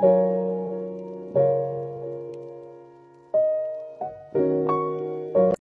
Thank you.